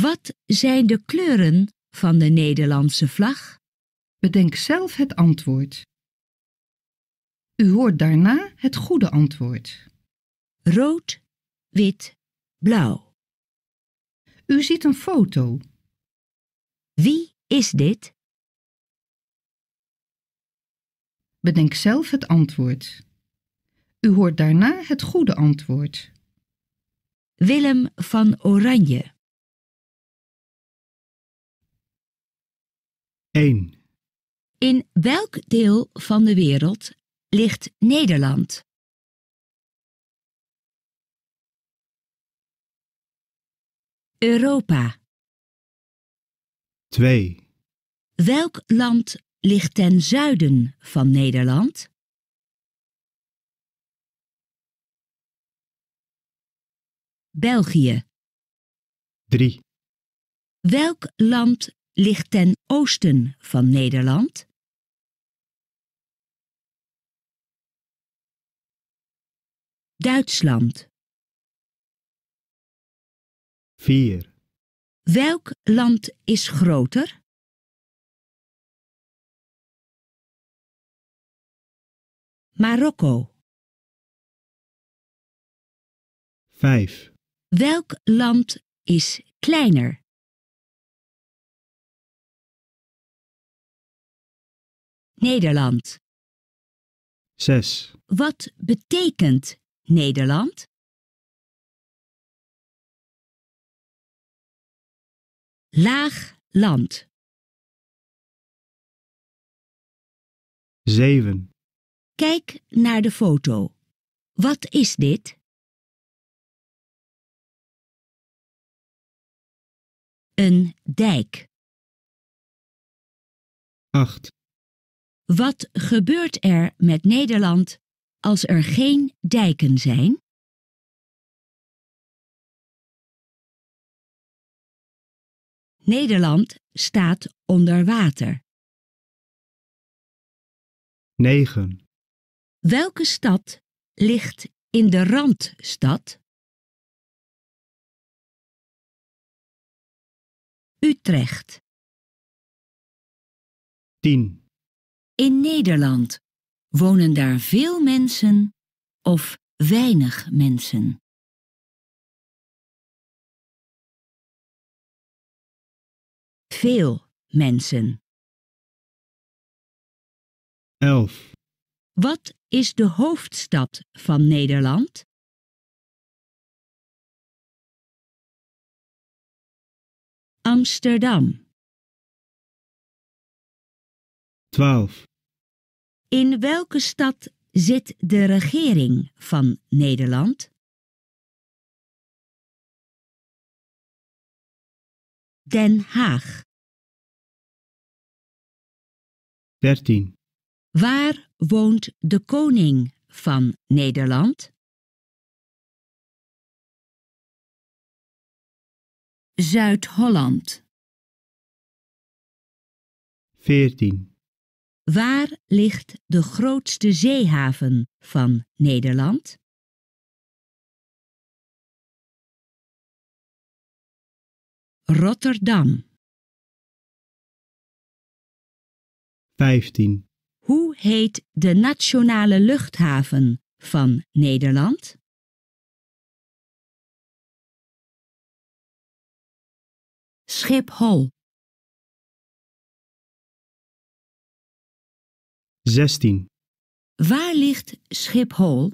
Wat zijn de kleuren van de Nederlandse vlag? Bedenk zelf het antwoord. U hoort daarna het goede antwoord. Rood, wit, blauw. U ziet een foto. Wie is dit? Bedenk zelf het antwoord. U hoort daarna het goede antwoord. Willem van Oranje. 1, In welk deel van de wereld ligt Nederland? Europa. 2, Welk land ligt ten zuiden van Nederland? België. 3, Welk land ligt ten oosten van Nederland? Duitsland. 4, Welk land is groter? Marokko. 5, Welk land is kleiner? Nederland. 6, Wat betekent Nederland? Laag land. 7, Kijk naar de foto. Wat is dit? Een dijk. 8, Wat gebeurt er met Nederland als er geen dijken zijn? Nederland staat onder water. 9, Welke stad ligt in de Randstad? Utrecht. 10, In Nederland wonen daar veel mensen of weinig mensen? Veel mensen. 11, Wat is de hoofdstad van Nederland? Amsterdam. 12, In welke stad zit de regering van Nederland? Den Haag. 13, Waar woont de koning van Nederland? Zuid-Holland. 14, Waar ligt de grootste zeehaven van Nederland? Rotterdam. 15, Hoe heet de nationale luchthaven van Nederland? Schiphol. 16, Waar ligt Schiphol?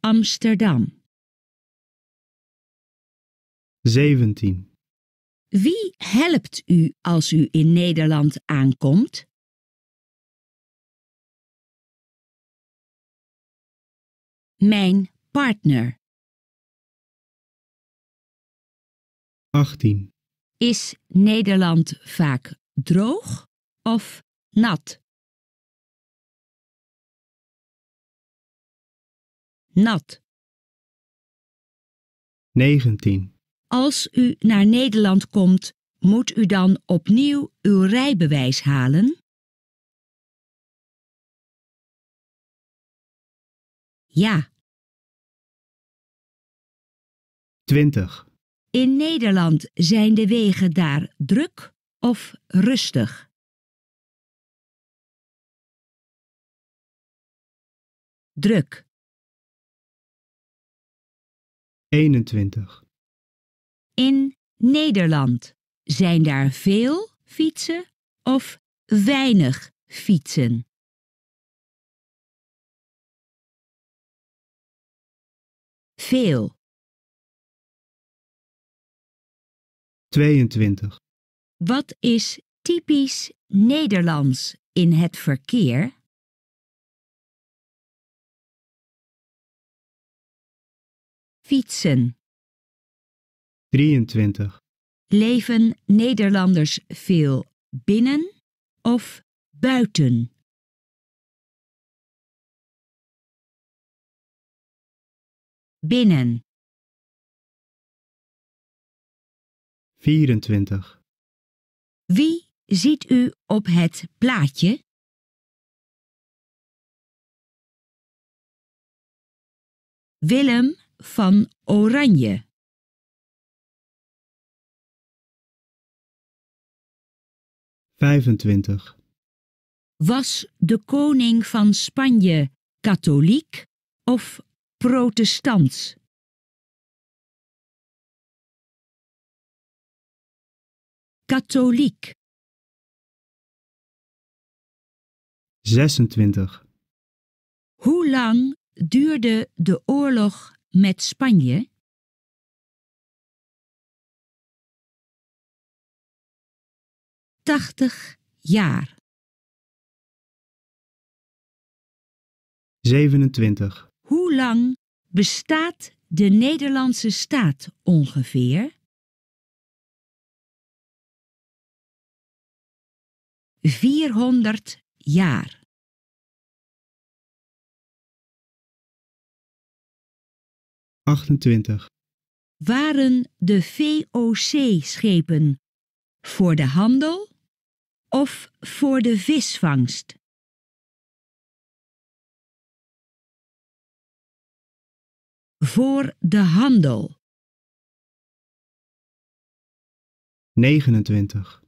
Amsterdam. 17, Wie helpt u als u in Nederland aankomt? Mijn partner. 18, Is Nederland vaak droog of nat? Nat. 19, Als u naar Nederland komt, moet u dan opnieuw uw rijbewijs halen? Ja. 20. In Nederland zijn de wegen daar druk of rustig? Druk. 21. In Nederland zijn daar veel fietsen of weinig fietsen? Veel. 22. Wat is typisch Nederlands in het verkeer? Fietsen. 23. Leven Nederlanders veel binnen of buiten? Binnen. 24. Wie ziet u op het plaatje? Willem van Oranje. Vijfentwintig. Was de koning van Spanje katholiek of protestants? Katholiek. 26. Hoe lang duurde de oorlog met Spanje? Tachtig jaar. 27. Hoe lang bestaat de Nederlandse staat ongeveer? 400 jaar. 28. Waren de VOC-schepen voor de handel of voor de visvangst? Voor de handel. 29.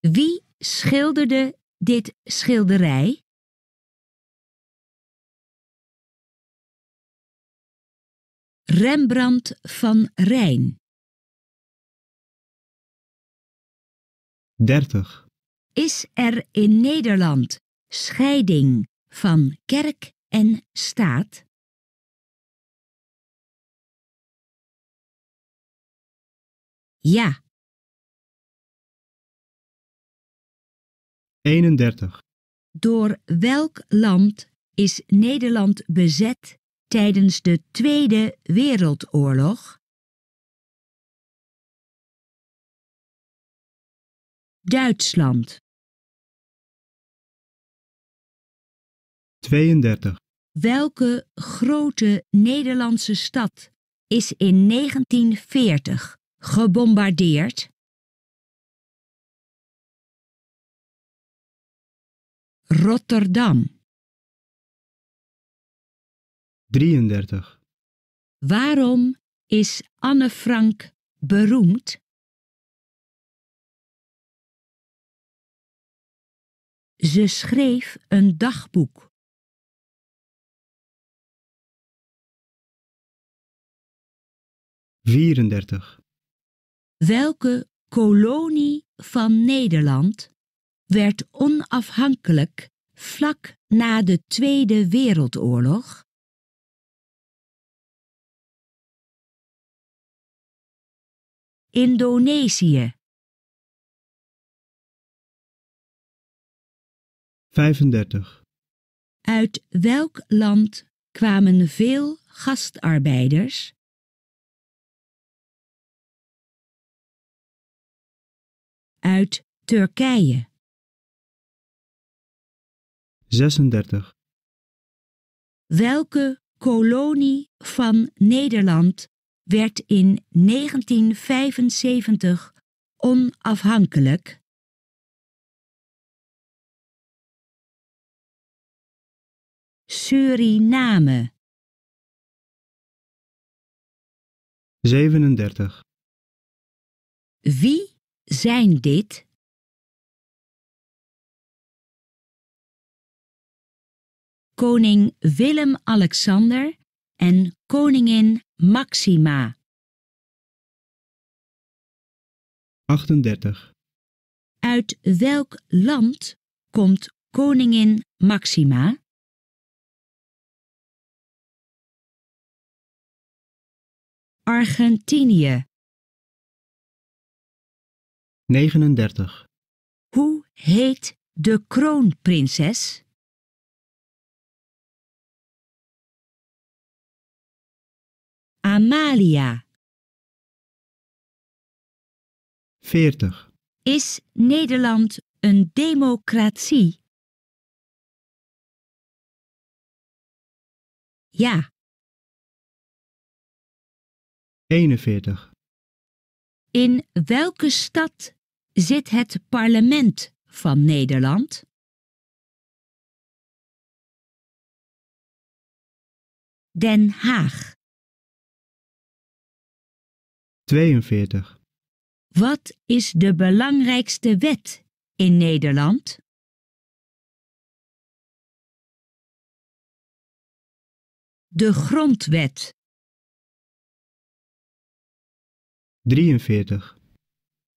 Wie schilderde dit schilderij? Rembrandt van Rijn. 30. Is er in Nederland scheiding van kerk en staat? Ja, 31. door welk land is Nederland bezet tijdens de Tweede Wereldoorlog? Duitsland. 32. Welke grote Nederlandse stad is in 1940 gebombardeerd? Rotterdam. 33. Waarom is Anne Frank beroemd? Ze schreef een dagboek. 34. Welke kolonie van Nederland werd onafhankelijk vlak na de Tweede Wereldoorlog? Indonesië. 35. Uit welk land kwamen veel gastarbeiders? Uit Turkije. 36. Welke kolonie van Nederland werd in 1975 onafhankelijk? Suriname. zevenendertig, Wie zijn dit? Koning Willem-Alexander en koningin Maxima. achtendertig, Uit welk land komt koningin Maxima? Argentinië. negenendertig, Hoe heet de kroonprinses? Amalia. veertig, Is Nederland een democratie? Ja. eenenveertig, In welke stad zit het parlement van Nederland? Den Haag. 42, Wat is de belangrijkste wet in Nederland? De Grondwet. 43,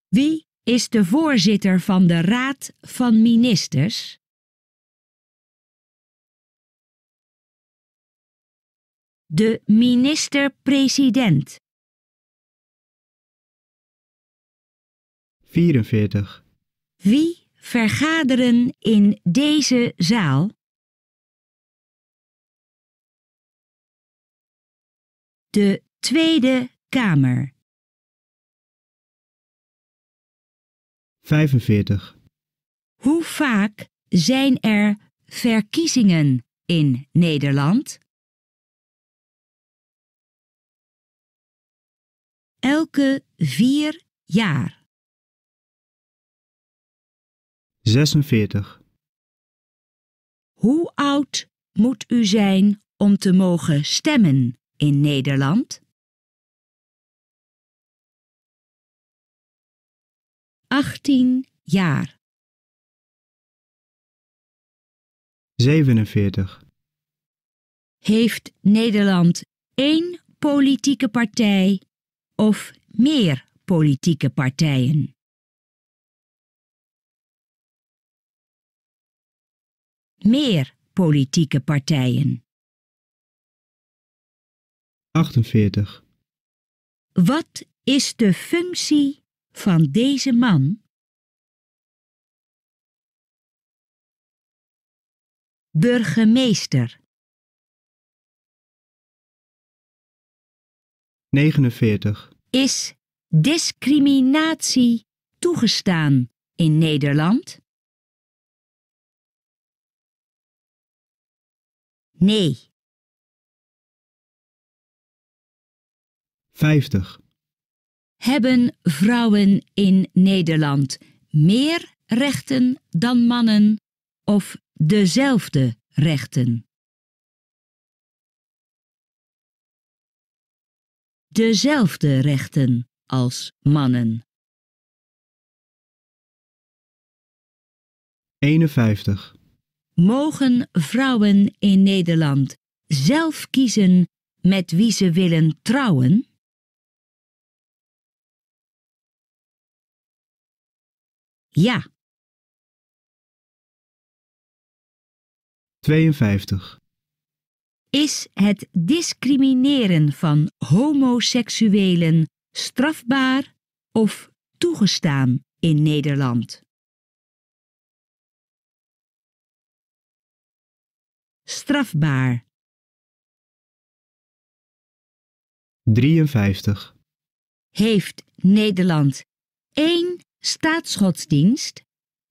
Wie is de voorzitter van de Raad van Ministers? De minister-president. 44, Wie vergaderen in deze zaal? De Tweede Kamer. 45, Hoe vaak zijn er verkiezingen in Nederland? Elke vier jaar. 46, Hoe oud moet u zijn om te mogen stemmen in Nederland? 18 jaar. 47, Heeft Nederland één politieke partij of meer politieke partijen? Meer politieke partijen. 48, Wat is de functie van deze man? Burgemeester. 49, Is discriminatie toegestaan in Nederland? Nee. 50, Hebben vrouwen in Nederland meer rechten dan mannen of dezelfde rechten? Dezelfde rechten als mannen. 51, Mogen vrouwen in Nederland zelf kiezen met wie ze willen trouwen? Ja. 52, Is het discrimineren van homoseksuelen strafbaar of toegestaan in Nederland? Strafbaar. 53, Heeft Nederland één staatsgodsdienst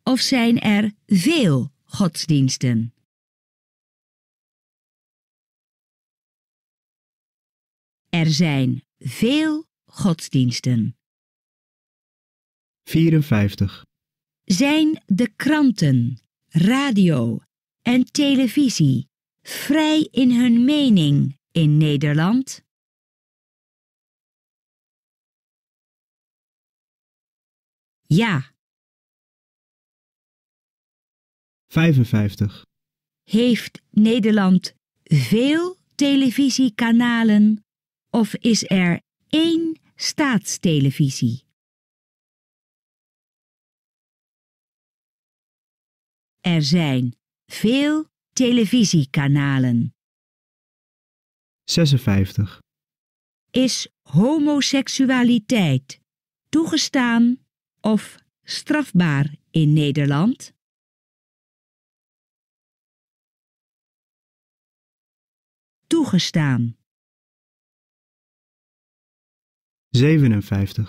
of zijn er veel godsdiensten? Er zijn veel godsdiensten. 54, Zijn de kranten, radio en televisie vrij in hun mening in Nederland? Ja. 55. Heeft Nederland veel televisiekanalen of is er één staatstelevisie? Er zijn veel televisiekanalen. 56. Is homoseksualiteit toegestaan of strafbaar in Nederland? Toegestaan. 57.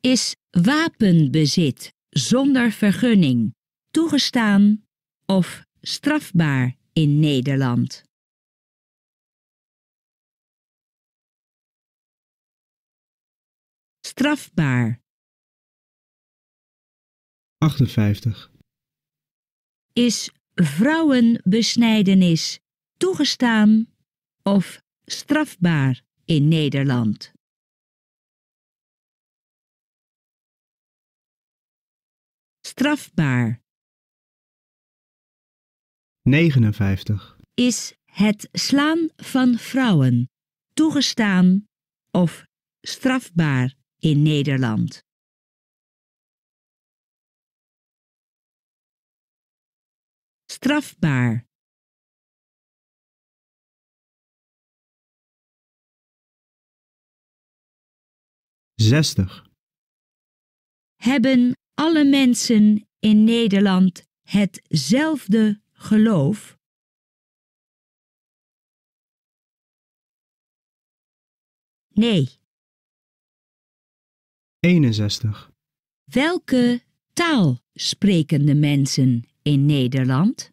Is wapenbezit zonder vergunning toegestaan of strafbaar in Nederland? Strafbaar. 58. Is vrouwenbesnijdenis toegestaan of strafbaar in Nederland? Strafbaar. 59. Is het slaan van vrouwen toegestaan of strafbaar in Nederland? Strafbaar. Zestig. Hebben alle mensen in Nederland hetzelfde geloof? Nee. 61. Welke taal spreken de mensen in Nederland?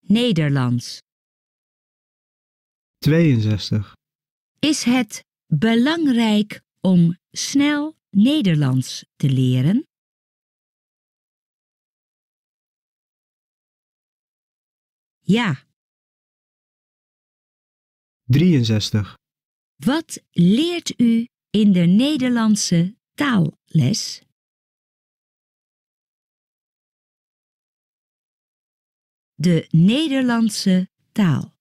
Nederlands. 62. Is het belangrijk om snel Nederlands te leren? Ja. 63. Wat leert u in de Nederlandse taalles? De Nederlandse taal.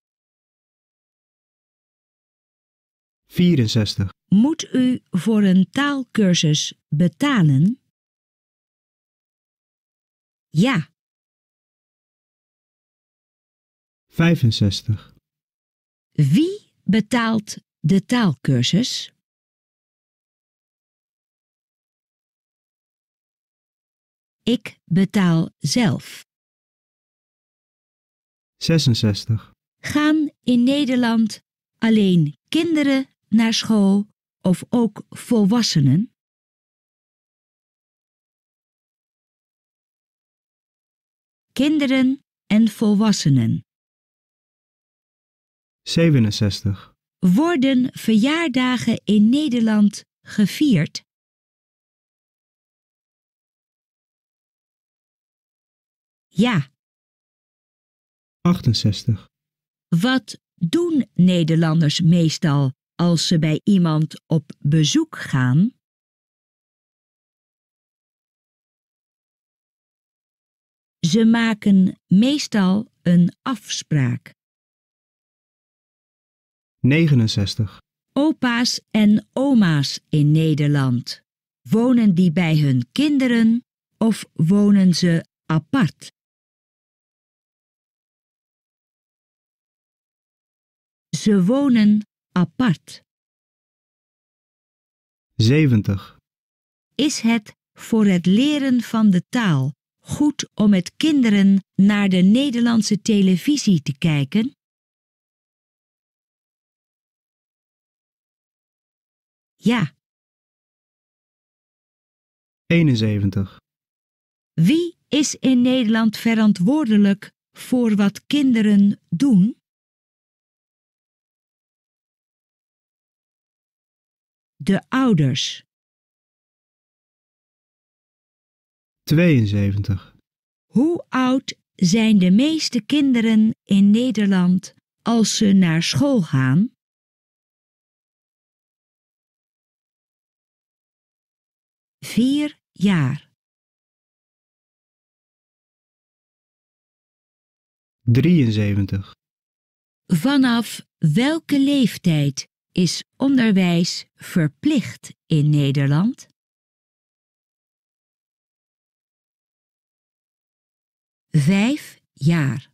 64. Moet u voor een taalkursus betalen? Ja. 65. Wie betaalt de taalkursus? Ik betaal zelf. 66. Gaan in Nederland alleen kinderen naar school of ook volwassenen? Kinderen en volwassenen. 67. Worden verjaardagen in Nederland gevierd? Ja. 68. Wat doen Nederlanders meestal als ze bij iemand op bezoek gaan? Ze maken meestal een afspraak. 69. Opa's en oma's in Nederland. Wonen die bij hun kinderen of wonen ze apart? Ze wonen apart. 70. Is het voor het leren van de taal goed om met kinderen naar de Nederlandse televisie te kijken? Ja. 71. Wie is in Nederland verantwoordelijk voor wat kinderen doen? De ouders. 72. Hoe oud zijn de meeste kinderen in Nederland als ze naar school gaan? Vier jaar. 73, Vanaf welke leeftijd is onderwijs verplicht in Nederland? Vijf jaar.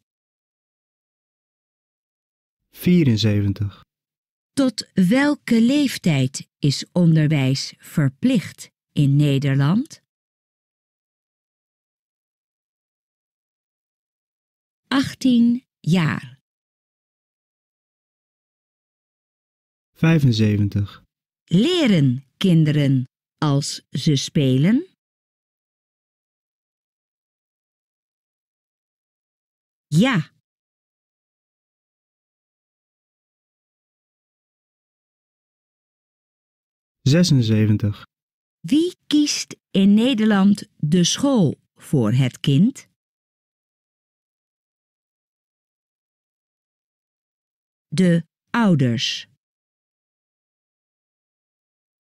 74, Tot welke leeftijd is onderwijs verplicht in Nederland? 18 jaar. 75, Leren kinderen als ze spelen? Ja. zesenzeventig, Wie kiest in Nederland de school voor het kind? De ouders.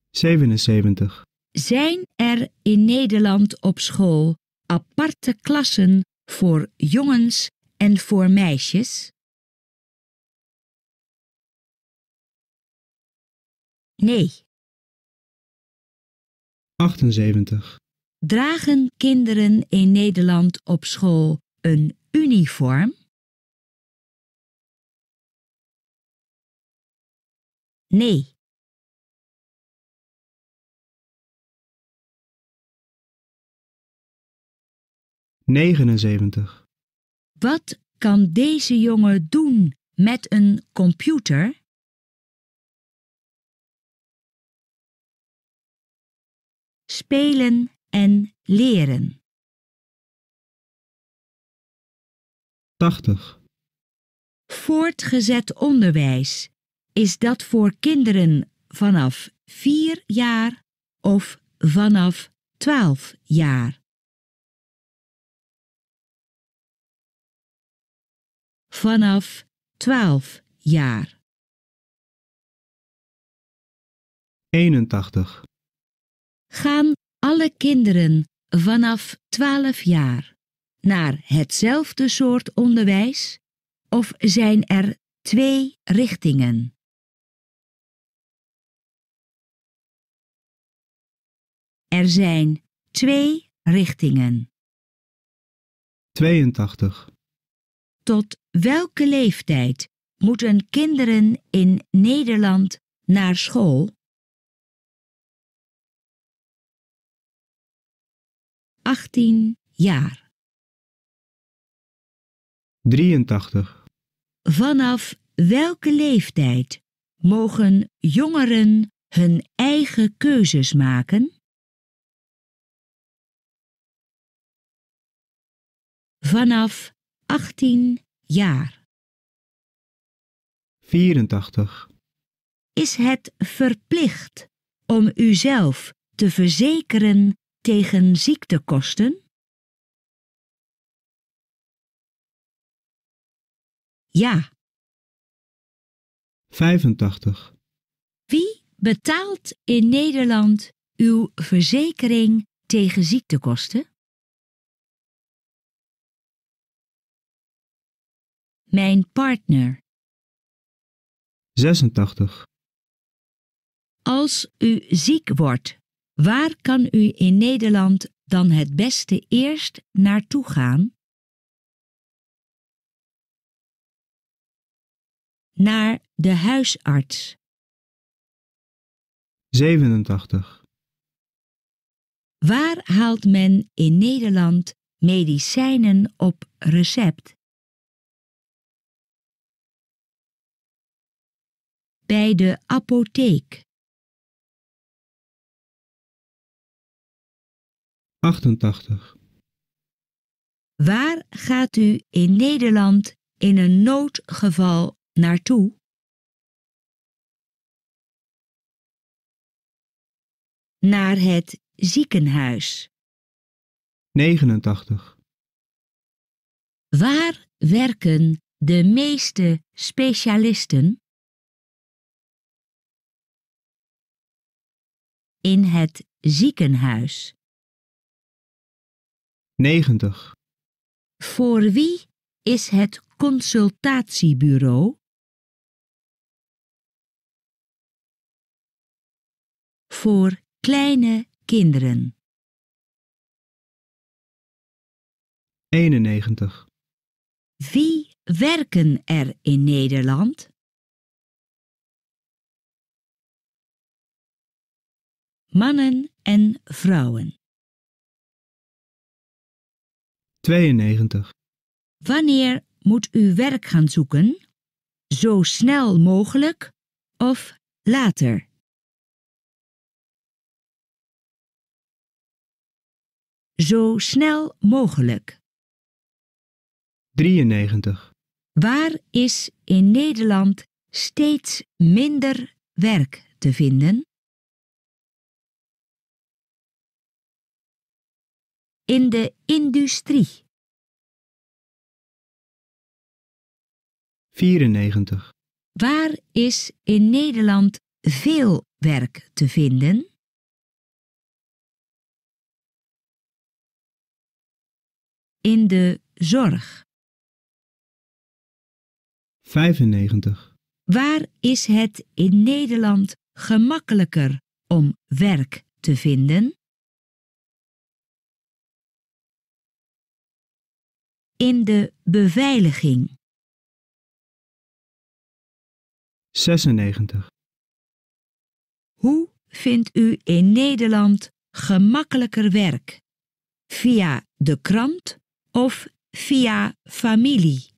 77, Zijn er in Nederland op school aparte klassen voor jongens en voor meisjes? Nee. 78, Dragen kinderen in Nederland op school een uniform? Nee. negenenzeventig, Wat kan deze jongen doen met een computer? Spelen en leren. 80, Voortgezet onderwijs. Is dat voor kinderen vanaf 4 jaar of vanaf 12 jaar? Vanaf 12 jaar. 81, Gaan alle kinderen vanaf 12 jaar naar hetzelfde soort onderwijs of zijn er twee richtingen? Er zijn twee richtingen. 82, Tot welke leeftijd moeten kinderen in Nederland naar school? 18 jaar. 83, Vanaf welke leeftijd mogen jongeren hun eigen keuzes maken? Vanaf 18 jaar. 84, Is het verplicht om uzelf te verzekeren tegen ziektekosten? Ja. 85, Wie betaalt in Nederland uw verzekering tegen ziektekosten? Mijn partner. 86, Als u ziek wordt, waar kan u in Nederland dan het beste eerst naartoe gaan? Naar de huisarts. 87, Waar haalt men in Nederland medicijnen op recept? Bij de apotheek. 88, Waar gaat u in Nederland in een noodgeval naartoe? Naar het ziekenhuis. 89, Waar werken de meeste specialisten? in het ziekenhuis? 90, Voor wie is het consultatiebureau? Voor kleine kinderen. 91, Wie werken er in Nederland? Mannen en vrouwen. 92, Wanneer moet u werk gaan zoeken? Zo snel mogelijk of later? Zo snel mogelijk. 93, Waar is in Nederland steeds minder werk te vinden? In de industrie. 94, Waar is in Nederland veel werk te vinden? In de zorg. 95, Waar is het in Nederland gemakkelijker om werk te vinden? In de beveiliging. 96, Hoe vindt u in Nederland gemakkelijker werk? Via de krant of via familie?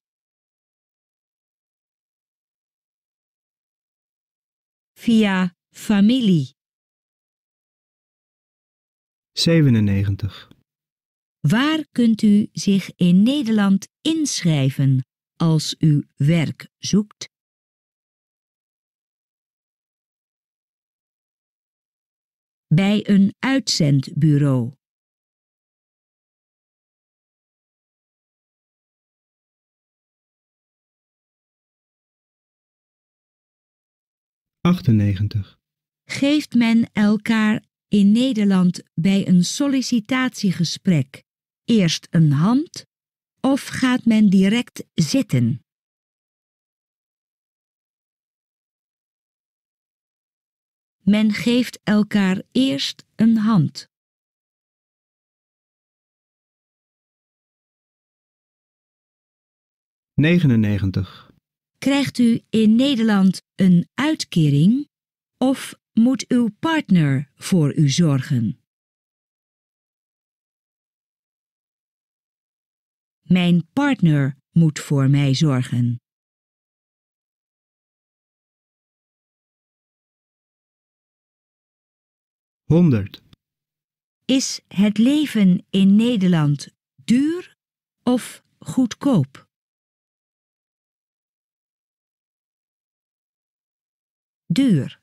Via familie. 97, Waar kunt u zich in Nederland inschrijven als u werk zoekt? Bij een uitzendbureau. 98, Geeft men elkaar in Nederland bij een sollicitatiegesprek eerst een hand of gaat men direct zitten? Men geeft elkaar eerst een hand. 99, Krijgt u in Nederland een uitkering of moet uw partner voor u zorgen? Mijn partner moet voor mij zorgen. honderd, Is het leven in Nederland duur of goedkoop? Duur.